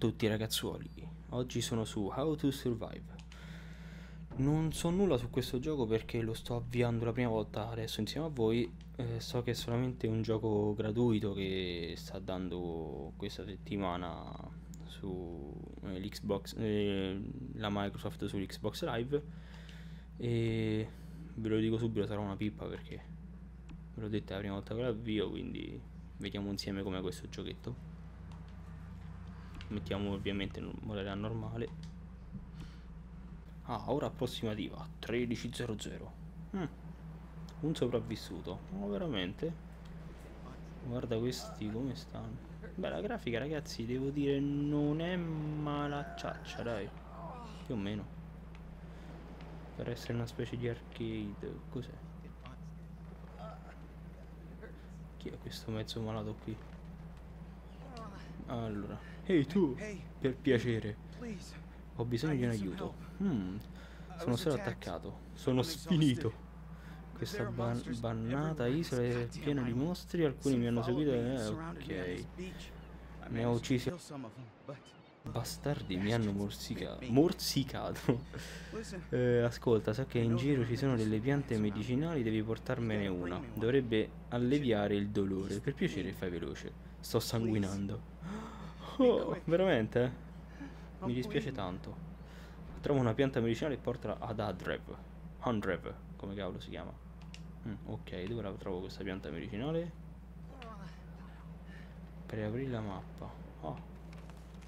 Tutti ragazzuoli, oggi sono su How to Survive. Non so nulla su questo gioco perché lo sto avviando la prima volta adesso insieme a voi. Eh, so che è solamente un gioco gratuito che sta dando questa settimana su eh, eh, la Microsoft sull'Xbox Live. E ve lo dico subito, sarà una pippa perché ve l'ho detto la prima volta che l'avvio, quindi vediamo insieme com'è questo giochetto mettiamo ovviamente in modalità normale. Ah ora approssimativa 1300 mm. un sopravvissuto oh veramente? Guarda questi come stanno. Beh la grafica ragazzi devo dire non è malacciaccia dai. Più o meno. Per essere una specie di arcade cos'è? Chi è questo mezzo malato qui allora. Ehi tu. Per piacere. Ho bisogno di un aiuto. mm, sono stato attaccato. Sono sfinito. questa ban bannata isola è piena di mostri. Alcuni mi hanno seguito eh, ok. ne ho uccisi bastardi mi hanno morsicato. Morsicato eh, ascolta so che in giro ci sono delle piante medicinali devi portarmene una. dovrebbe alleviare il dolore. Per piacere fai veloce sto sanguinando Oh, veramente? Mi dispiace tanto. Trovo una pianta medicinale e portala ad Adrev. Andrev, come cavolo si chiama. Mm, ok, dove la trovo questa pianta medicinale? Per aprire la mappa. Oh.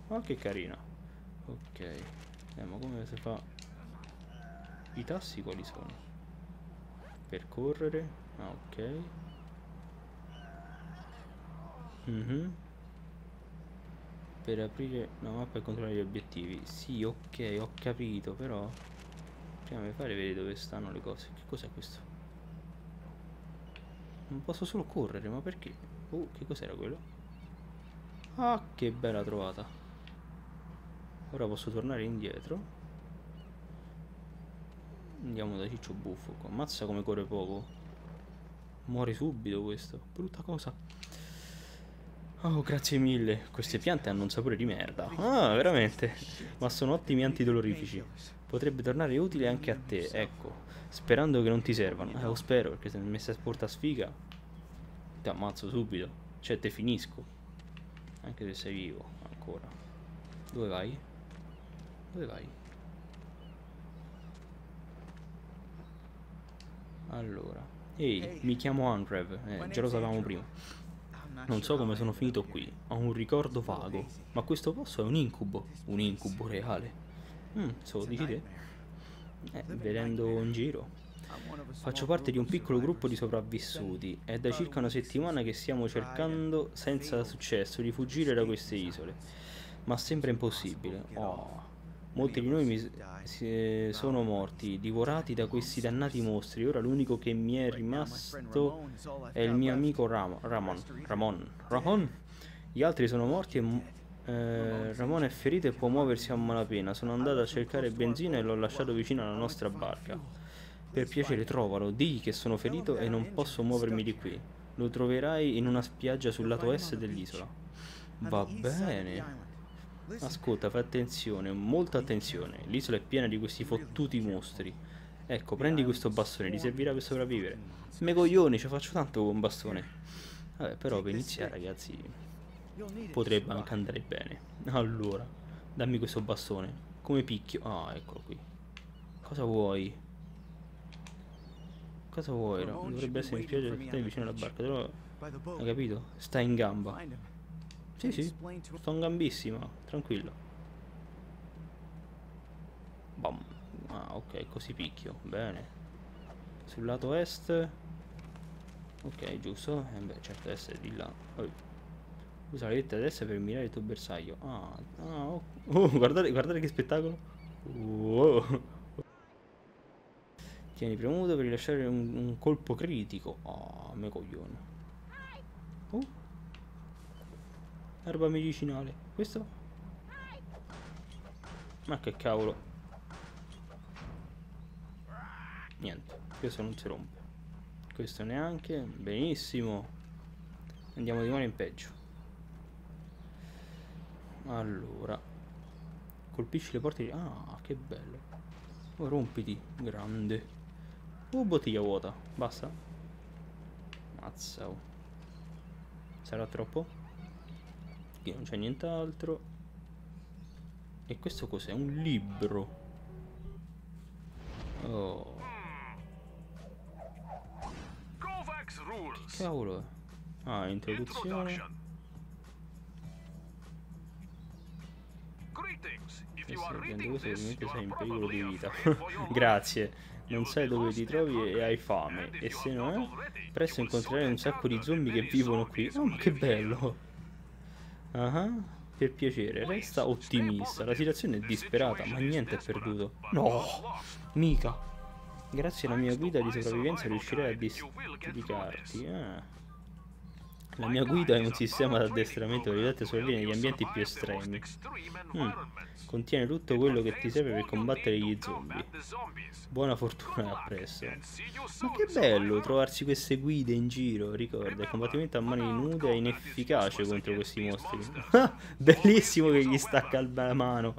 oh, che carina. Ok. Eh, ma come si fa? I tassi quali sono? Percorrere. Ah, ok. Mhm. Mm per aprire la mappa e controllare gli obiettivi. Sì ok ho capito però prima mi fare vedere dove stanno le cose. Che cos'è questo? Non posso solo correre ma perché? Oh che cos'era quello? Ah che bella trovata. Ora posso tornare indietro. Andiamo da ciccio buffo. Ammazza come corre poco. Muore subito questo. Brutta cosa Oh, grazie mille. Queste piante hanno un sapore di merda. Ah, veramente. Ma sono ottimi antidolorifici. Potrebbe tornare utile anche a te, ecco. Sperando che non ti servano. Eh, lo spero, perché se mi messa a sporta sfiga, ti ammazzo subito. Cioè, te finisco. Anche se sei vivo, ancora. Dove vai? Dove vai? Allora. Ehi, mi chiamo Andrev. Eh, già lo sapevamo prima. Non so come sono finito qui, ho un ricordo vago, ma questo posto è un incubo, un incubo reale. Mm, so, dici te? Eh, vedendo in giro. Faccio parte di un piccolo gruppo di sopravvissuti. È da circa una settimana che stiamo cercando, senza successo, di fuggire da queste isole. Ma sembra impossibile. Oh. Molti di noi mi, si, sono morti, divorati da questi dannati mostri. Ora l'unico che mi è rimasto è il mio amico Ram Ramon. Ramon. Ramon. Gli altri sono morti e eh, Ramon è ferito e può muoversi a malapena. Sono andato a cercare benzina e l'ho lasciato vicino alla nostra barca. Per piacere trovalo, digli che sono ferito e non posso muovermi di qui. Lo troverai in una spiaggia sul lato est dell'isola. Va bene. Ascolta, fai attenzione, molta attenzione. L'isola è piena di questi fottuti mostri. Ecco, prendi questo bastone, ti servirà per sopravvivere. Me coglioni, ci faccio tanto con bastone. Vabbè, però per iniziare, ragazzi, potrebbe anche andare bene. Allora, dammi questo bastone. Come picchio? Ah, eccolo qui. Cosa vuoi? Cosa vuoi? No? Dovrebbe essere in spiaggia vicino alla barca, però... Hai capito? Stai in gamba. Sì, sì, sto in gambissima, tranquillo. Bam. Ah, ok, così picchio, bene. Sul lato est... Ok, giusto. Eh beh, certo, adesso è di là. Oh. Usa la letta destra per mirare il tuo bersaglio. Ah, ah oh. oh guardate, guardate che spettacolo. Oh. Tieni premuto per rilasciare un, un colpo critico. Oh, me coglione. Oh. Erba medicinale. Questo? Ma che cavolo. Niente, questo non si rompe. Questo neanche. Benissimo. Andiamo di mano in peggio. Allora. Colpisci le porte di... Ah, che bello. Oh, rompiti. Grande. Oh, bottiglia vuota. Basta. Mazza. Oh. Sarà troppo? Qui non c'è nient'altro. E questo cos'è? Un libro. Oh. Che cavolo è? Ah, introduzione. Eh sì, questo ovviamente sei in pericolo di vita. Grazie. Non sai dove ti trovi e hai fame. E se no presto incontrerai un sacco di zombie che vivono qui. Oh, ma che bello! Ah, uh -huh. per piacere, resta ottimista. La situazione è disperata, ma niente è perduto. No, mica. Grazie alla mia guida di sopravvivenza riuscirai a districarti. Ah. La mia guida è un sistema di addestramento che adeguato a sopravvivere negli ambienti più estremi. Mm. Contiene tutto quello che ti serve per combattere gli zombie. Buona fortuna appresso. Ma che bello trovarsi queste guide in giro, ricorda, il combattimento a mani nude è inefficace contro questi mostri. Bellissimo che gli stacca la mano.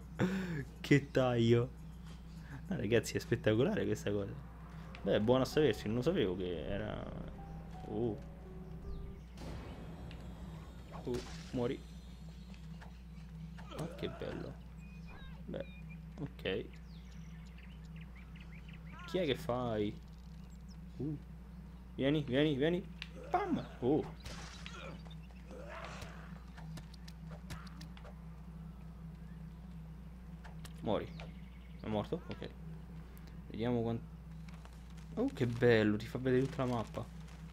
che taglio. Ah, ragazzi, è spettacolare questa cosa. Beh, è buono a sapersi, non lo sapevo che era... Oh. Uh, muori. Oh, che bello. Beh, ok. Chi è che fai? Uh. Vieni, vieni, vieni. Pam! Oh. Muori. È morto? Ok. Vediamo quanto... Oh, che bello, ti fa vedere tutta la mappa.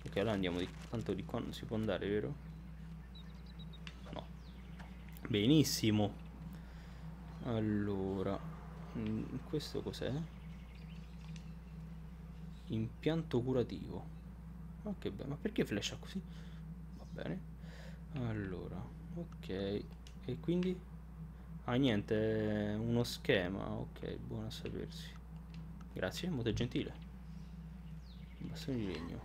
Ok, allora andiamo di... Tanto di qua non si può andare, vero? Benissimo. Allora, mm, questo cos'è? Impianto curativo. Ma che bello, ma perché flasha così? Va bene. Allora, ok. E quindi? Ah, niente, uno schema. Ok, buono a sapersi. Grazie, molto gentile. Bastone di legno.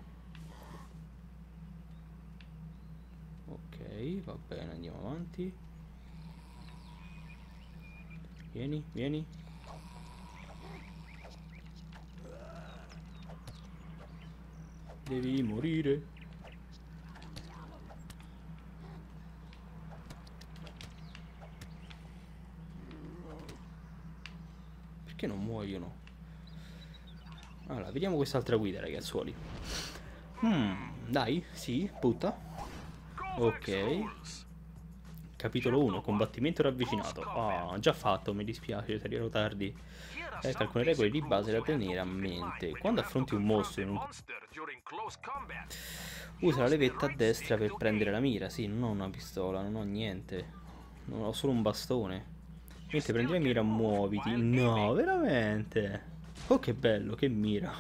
Ok, va bene, andiamo avanti. Vieni, vieni. Devi morire. Perché non muoiono? Allora, vediamo quest'altra guida, ragazzuoli. Hmm, dai, sì, butta. Ok. Capitolo 1, combattimento ravvicinato. Ah, già fatto, mi dispiace se ero tardi. Ecco alcune regole di base da tenere a mente. Quando affronti un mostro in un... Usa la levetta a destra per prendere la mira. Sì, non ho una pistola, non ho niente. Non ho solo un bastone. Mentre prendi la mira, muoviti. No, veramente. Oh, che bello, che mira.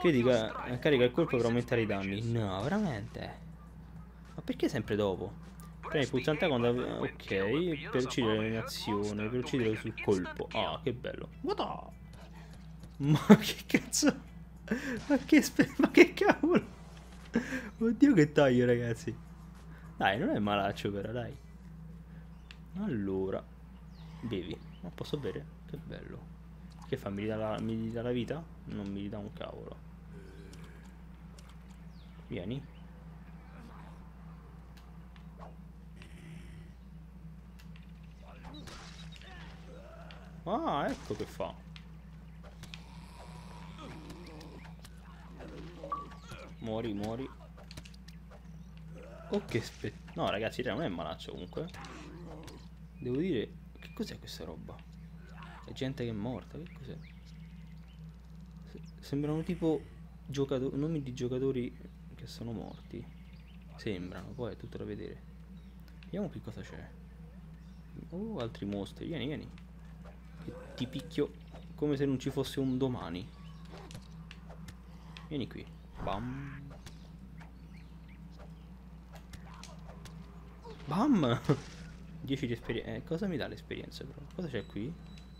Critica, carica il colpo per aumentare i danni. No, veramente. Ma perché sempre dopo? Premi pulsante quando... Ok, per uccidere in azione, per uccidere sul colpo. Ah, che bello. What Ma che cazzo... Ma che... Ma che cavolo... Oddio che taglio, ragazzi. Dai, non è malaccio però, dai. Allora. Bevi. Ma posso bere? Che bello. Che fa? Mi dà la, mi dà la vita? Non mi dà un cavolo. Vieni. Ah, ecco che fa. Muori, muori. Oh che spe... No ragazzi, non è malaccio comunque. Devo dire... Che cos'è questa roba? È gente che è morta, che cos'è? Sembrano tipo nomi di giocatori che sono morti. Sembrano, poi è tutto da vedere. Vediamo che cosa c'è. Oh, altri mostri. Vieni, vieni ti picchio come se non ci fosse un domani. Vieni qui. Bam. Bam! 10 di esperienza. Eh, cosa mi dà l'esperienza però? Cosa c'è qui?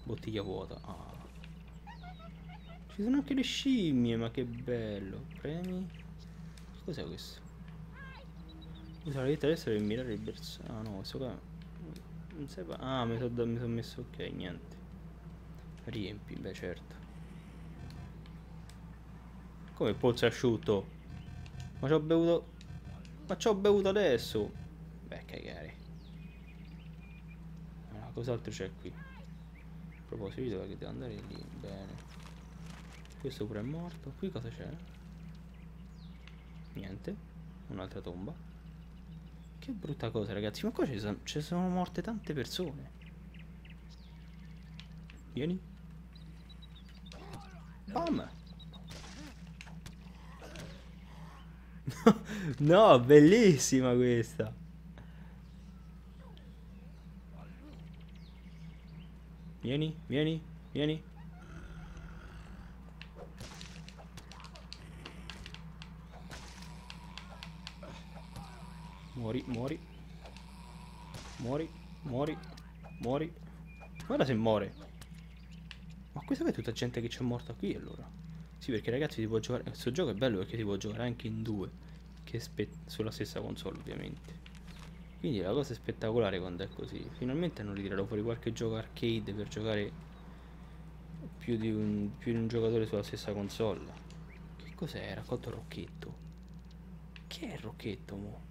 Bottiglia vuota. Ah. Ci sono anche le scimmie, ma che bello. Premi. Cos'è questo? Usa la lettera destra per mirare il bersaglio. Ah no, questo qua. Non sai Ah, mi sono son messo ok, niente. Riempi, beh certo. Come polso asciutto? Ma ci ho bevuto... Ma ci ho bevuto adesso! Beh, cagare. Ma cos'altro c'è qui? A proposito, che devo andare lì, bene. Questo pure è morto. Qui cosa c'è? Niente. Un'altra tomba. Che brutta cosa, ragazzi. Ma qua ci sono, ci sono morte tante persone. Vieni. Bam. no, bellissima questa. Vieni, vieni, vieni. Muori, muori. Muori, muori, muori. Guarda se muore. Ma questa è tutta gente che c'è morta qui allora. Sì, perché ragazzi si può giocare... Questo gioco è bello perché si può giocare anche in due. Che sulla stessa console ovviamente. Quindi la cosa è spettacolare quando è così. Finalmente hanno ritirato fuori qualche gioco arcade per giocare più di un, più di un giocatore sulla stessa console. Che cos'è? Raccolto Rocchetto. Che è Rocchetto, mo'?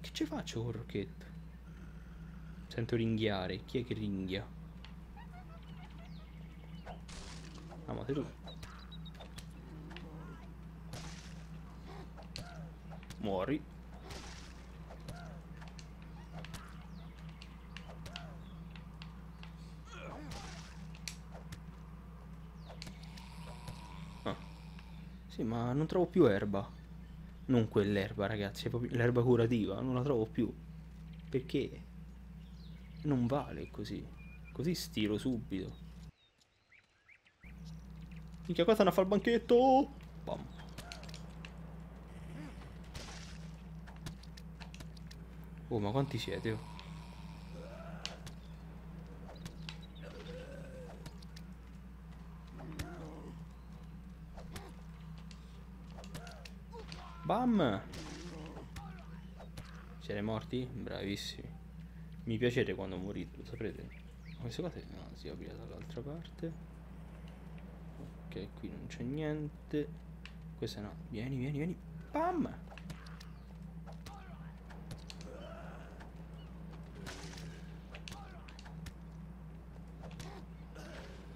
Che ci faccio con Rocchetto? Sento ringhiare. Chi è che ringhia? Ah, ma sei tu. Muori. Ah. Sì, ma non trovo più erba. Non quell'erba, ragazzi, l'erba curativa, non la trovo più. Perché? Non vale così. Così stiro subito. Minchia, qua stanno a fare il banchetto! Bam. Oh, ma quanti siete? Oh? Bam! Siete morti? Bravissimi. Mi piacete quando morite, lo saprete. Ma queste cose no, si apre dall'altra parte. Ok, qui non c'è niente. Questa no. Vieni, vieni, vieni. Bam!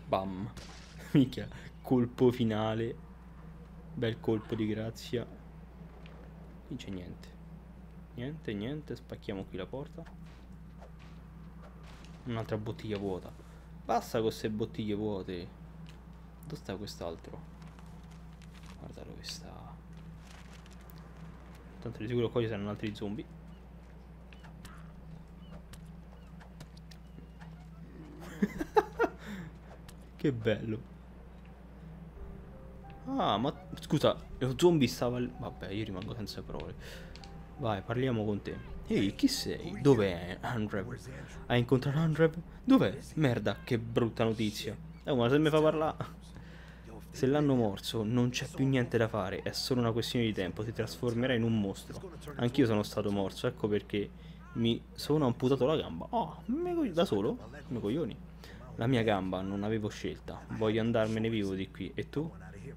Bam. Mica, colpo finale. Bel colpo di grazia. Qui c'è niente. Niente, niente. Spacchiamo qui la porta. Un'altra bottiglia vuota. Basta con queste bottiglie vuote. Dove sta quest'altro? Guarda dove sta. Tanto di sicuro qua ci saranno altri zombie. che bello. Ah, ma scusa, lo zombie stava lì. Vabbè, io rimango senza parole. Vai, parliamo con te. Ehi, chi sei? Dov'è Andrew? Hai incontrato Andrew? Dov'è? Merda, che brutta notizia. Eh, ma se mi fa parlare... Se l'hanno morso, non c'è più niente da fare, è solo una questione di tempo, si trasformerà in un mostro. Anch'io sono stato morso, ecco perché mi sono amputato la gamba. Oh, da solo? Come coglioni. La mia gamba, non avevo scelta. Voglio andarmene vivo di qui. E tu?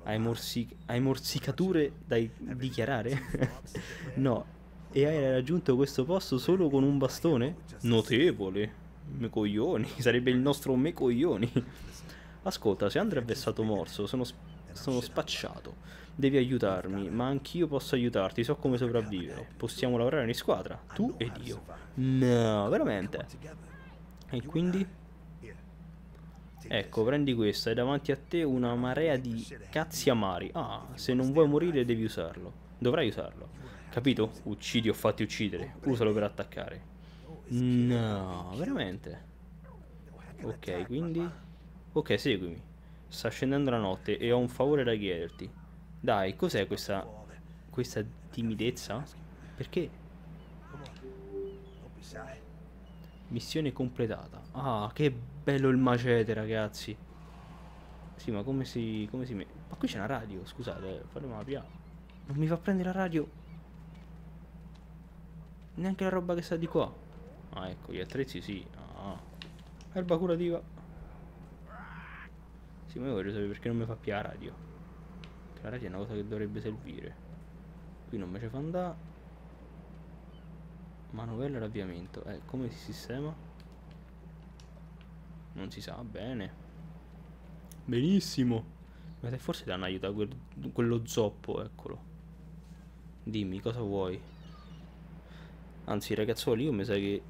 Hai, morsic hai morsicature da dichiarare? no. E hai raggiunto questo posto solo con un bastone? Notevole. Me coglioni. Sarebbe il nostro me coglioni. Ascolta, se Andrea è stato morso, sono, sono spacciato. Devi aiutarmi, ma anch'io posso aiutarti, so come sopravvivere. Possiamo lavorare in squadra, tu ed io. No, veramente. E quindi? Ecco, prendi questo, hai davanti a te una marea di cazzi amari. Ah, se non vuoi morire devi usarlo. Dovrai usarlo. Capito? Uccidi o fatti uccidere. Usalo per attaccare. No, veramente. Ok, quindi... Ok, seguimi. Sta scendendo la notte e ho un favore da chiederti. Dai, cos'è questa... questa timidezza? Perché? Missione completata. Ah, che bello il macete, ragazzi. Sì, ma come si... come si mette? Ma qui c'è una radio, scusate, faremo la prima. Non mi fa prendere la radio. Neanche la roba che sta di qua. Ah, ecco, gli attrezzi sì. Ah. Erba curativa. Sì, ma io voglio sapere perché non mi fa più la radio. Che la radio è una cosa che dovrebbe servire. Qui non me ci fa andare. Manovella l'avviamento. Eh, come si sistema? Non si sa bene. Benissimo. Ma se forse danno aiuto a quel, quello zoppo, eccolo. Dimmi, cosa vuoi? Anzi, ragazzoli, io mi sa che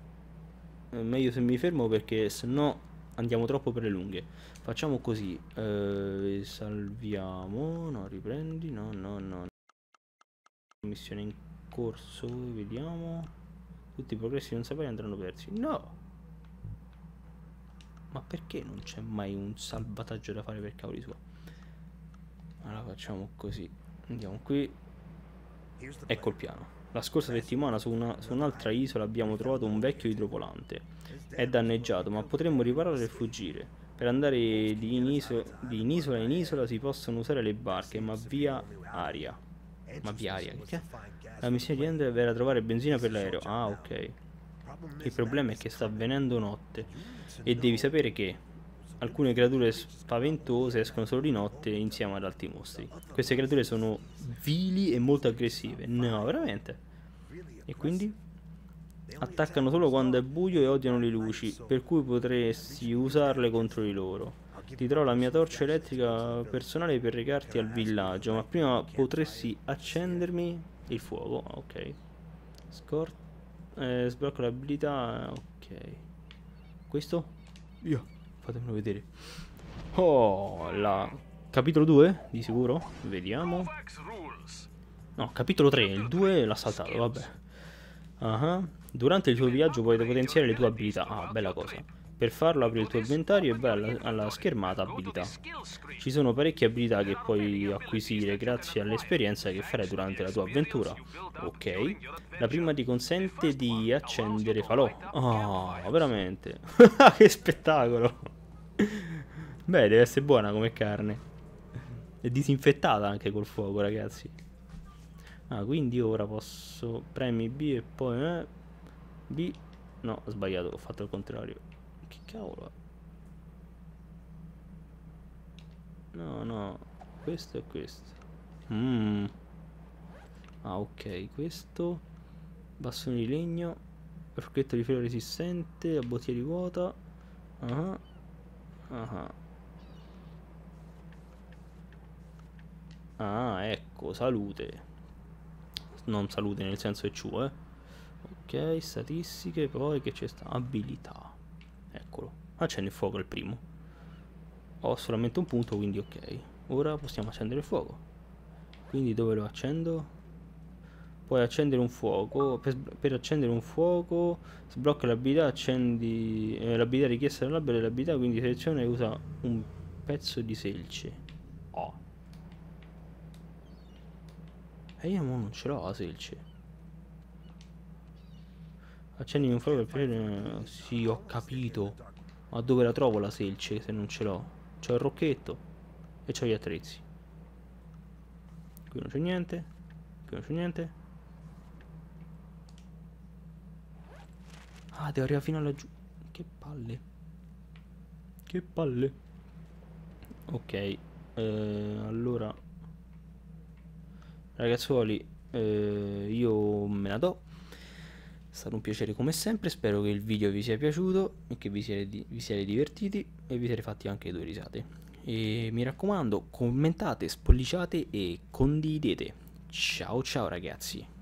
è meglio se mi fermo perché se no andiamo troppo per le lunghe. Facciamo così. Eh, salviamo. No, riprendi. No, no, no. Missione in corso. Vediamo. Tutti i progressi non sapere andranno persi. No! Ma perché non c'è mai un salvataggio da fare per cavoli suoi? Allora facciamo così. Andiamo qui. Ecco il piano. La scorsa settimana su, su un'altra isola abbiamo trovato un vecchio idrovolante. È danneggiato, ma potremmo riparare e fuggire. Per andare di in, iso di in isola in isola si possono usare le barche, ma via aria. Ma via aria, che? La missione di Ender era trovare benzina per l'aereo. Ah, ok. Il problema è che sta avvenendo notte. E devi sapere che alcune creature spaventose escono solo di notte insieme ad altri mostri. Queste creature sono vili e molto aggressive. No, veramente. E quindi? Attaccano solo quando è buio e odiano le luci, per cui potresti usarle contro di loro. Ti trovo la mia torcia elettrica personale per recarti al villaggio, ma prima potresti accendermi il fuoco. Ok. Scort eh, sblocco l'abilità. Ok. Questo? Via. Fatemelo vedere. Oh, la... Capitolo 2? Di sicuro? Vediamo. No, capitolo 3. Il 2 l'ha saltato, vabbè. Uh -huh. Durante il tuo viaggio puoi potenziare le tue abilità. Ah, bella cosa. Per farlo apri il tuo inventario e vai alla, alla, schermata abilità. Ci sono parecchie abilità che puoi acquisire grazie all'esperienza che farai durante la tua avventura. Ok. La prima ti consente di accendere falò. Oh, veramente. che spettacolo. Beh, deve essere buona come carne. È disinfettata anche col fuoco, ragazzi. Ah, quindi ora posso premi B e poi... Eh, B... No, ho sbagliato, ho fatto il contrario. Che cavolo No, no. Questo e questo. Mmm. Ah, ok. Questo. Bastone di legno. Forchetto di filo resistente. A bottiglia di vuota. Uh -huh. Uh -huh. Ah, ecco, salute. Non salute nel senso è ciù, eh. Ok, statistiche, poi che c'è sta? Abilità. Eccolo. Accendi il fuoco il primo. Ho solamente un punto, quindi ok. Ora possiamo accendere il fuoco. Quindi dove lo accendo? Puoi accendere un fuoco. Per, per accendere un fuoco sblocca l'abilità, accendi eh, l'abilità richiesta dall'albero e l'abilità, quindi seleziona e usa un pezzo di selce. Oh. E io non ce l'ho la selce. Accendi un fuoco per Sì, ho capito. Ma dove la trovo la selce se non ce l'ho? C'ho il rocchetto e c'ho gli attrezzi. Qui non c'è niente. Qui non c'è niente. Ah, devo arrivare fino laggiù. Che palle. Che palle. Ok. Eh, allora. Ragazzuoli, eh, io me la do. È stato un piacere come sempre, spero che il video vi sia piaciuto e che vi siete, vi siete divertiti e vi siete fatti anche due risate. E mi raccomando, commentate, spolliciate e condividete. Ciao ciao ragazzi!